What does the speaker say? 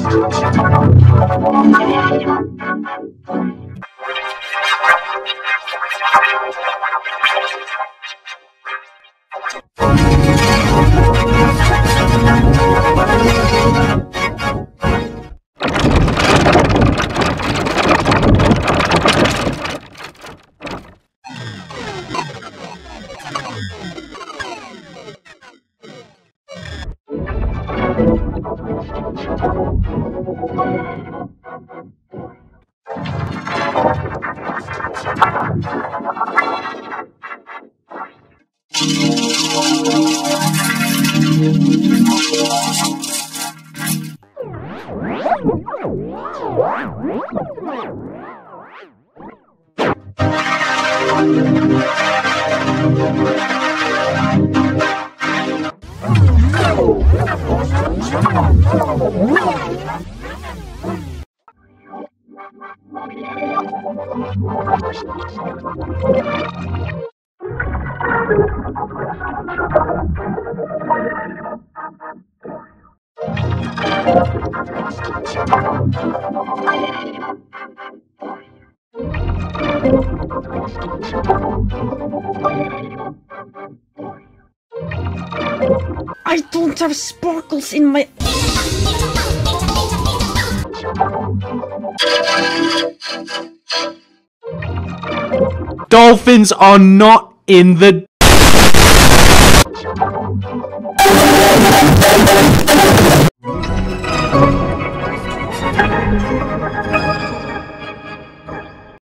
Thank you. Wow. I don't have sparkles in my. Dolphins are not in the...